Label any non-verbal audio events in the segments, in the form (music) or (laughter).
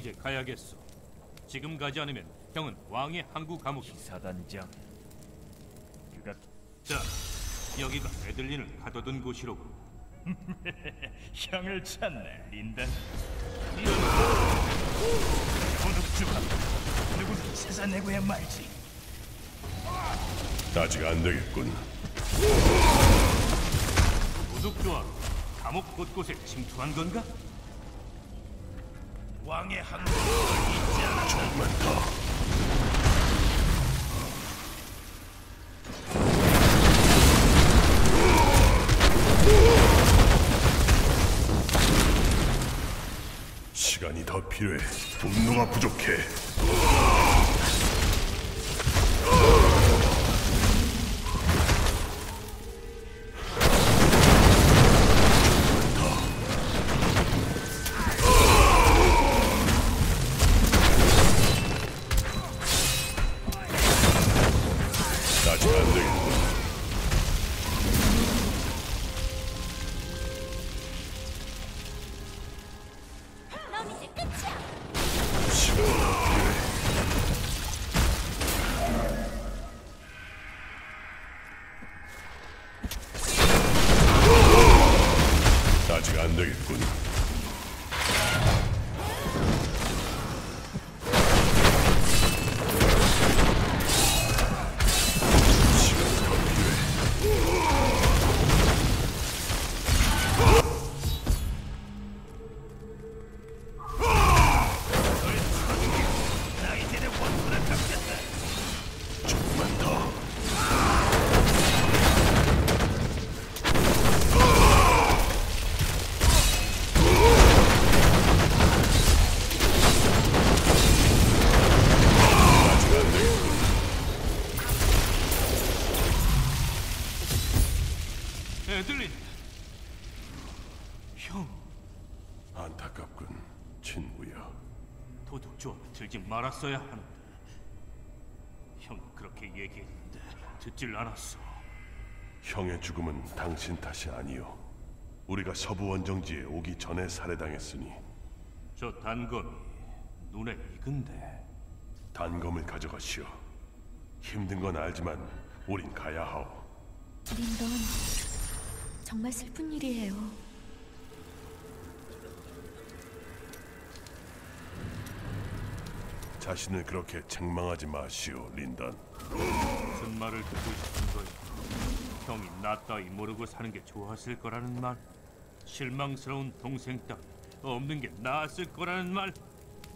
이제 가야겠어. 지금 가지 않으면 형은 왕의 항구 감옥이. 사단장 그가 자, 여기가 에들린을 가둬둔 곳이로고. (laughs) 형을 찾네 린단 도둑주가 누구를 찾아내고야 말지 아직 안 되겠군. 도둑조합 감옥 곳곳에 침투한 건가? 왕의 항구 조금만 더. 시간이 더 필요해. 분노가 부족해. 에들린. 형, 안타깝군, 친구야. 도둑조합에 들지 말았어야 하는데. 형 그렇게 얘기했는데 듣질 않았어. 형의 죽음은 당신 탓이 아니요. 우리가 서부 원정지에 오기 전에 살해당했으니 저 단검이 눈에 익은데. 단검을 가져가시오. 힘든 건 알지만 우린 가야 하오. 린던 정말 슬픈 일이에요. 자신을 그렇게 책망하지 마시오, 린던. 무슨 말을 듣고 싶은 거야? 형이 나 따위 모르고 사는 게 좋았을 거라는 말? 실망스러운 동생 따위 없는 게 나았을 거라는 말?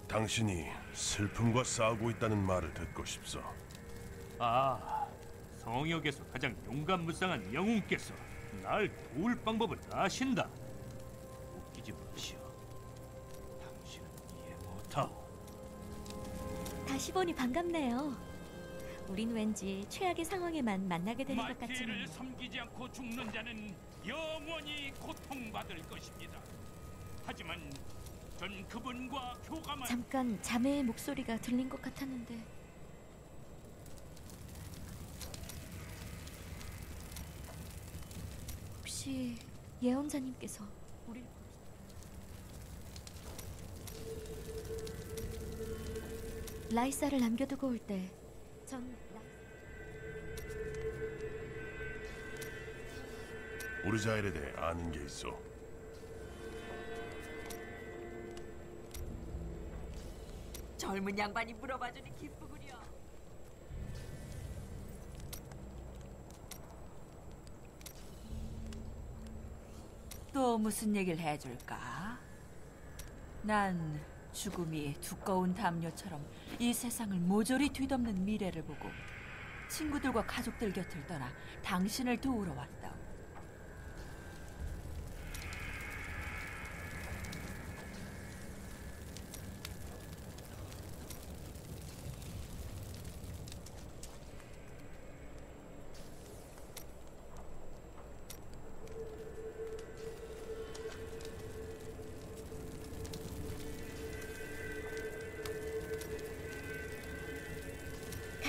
당신이 슬픔과 싸우고 있다는 말을 듣고 싶소. 아, 성역에서 가장 용감무쌍한 영웅께서 날 도울 방법을 아신다. 웃기지 마시오. 당신은 이해 못하오. 다시 보니 반갑네요. 우린 왠지 최악의 상황에만 만나게 되는 것 같지만 마티를 섬기지 않고 죽는 자는 영원히 고통받을 것입니다. 하지만 전 그분과 교감한 잠깐 자매의 목소리가 들린 것 같았는데 혹시 예언자님께서 우리 라이사를 남겨두고 올 때전 우리 자일에 대해 아는 게 있어. 젊은 양반이 물어봐주니 기쁘구려. 또 무슨 얘기를 해줄까? 난 죽음이 두꺼운 담요처럼 이 세상을 모조리 뒤덮는 미래를 보고 친구들과 가족들 곁을 떠나 당신을 도우러 왔다.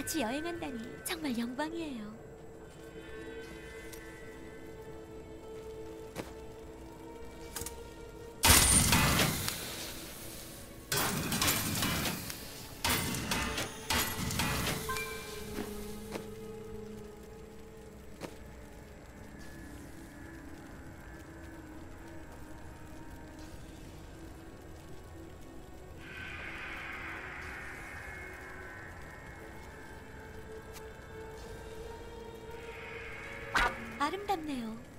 같이 여행한다니 정말 영광이에요. 아름답네요.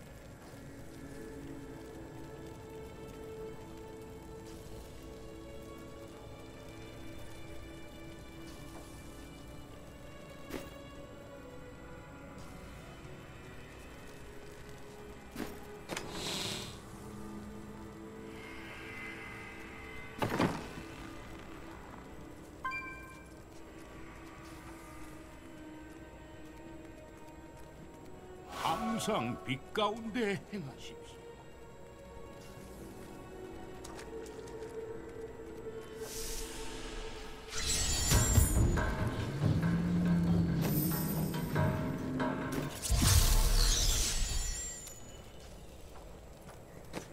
항상 빛 가운데 행하십시오.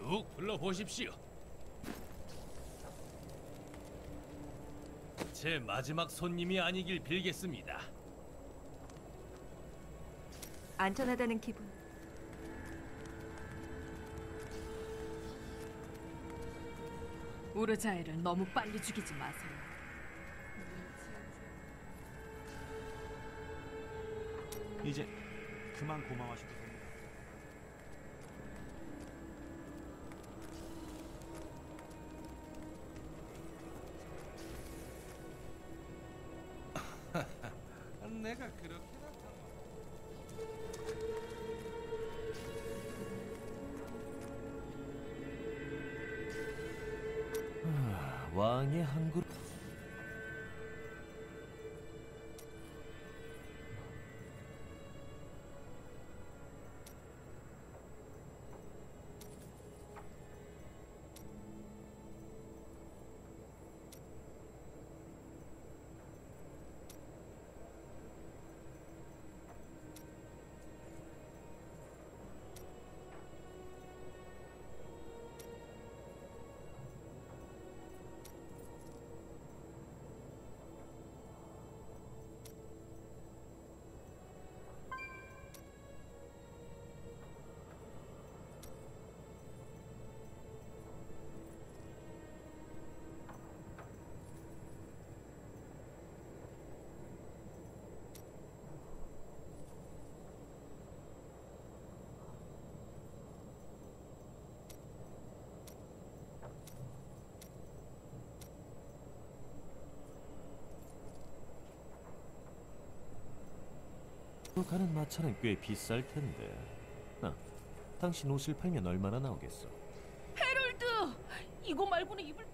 쭉 불러보십시오. 제 마지막 손님이 아니길 빌겠습니다. 안전하다는 기분. 우르자이를 너무 빨리 죽이지 마세요. 이제 그만 고마워하셔도 됩니다. (laughs) 내가 그렇게 한 그릇 가는 마차는 꽤 비쌀 텐데. 나 당신 옷을 팔면 얼마나 나오겠어? 헤럴드! 이거 말고는 입을